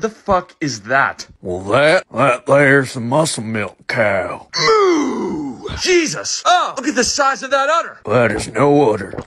the fuck is that? Well, that, that there's a muscle milk cow. Jesus! Oh, look at the size of that udder! That is no udder.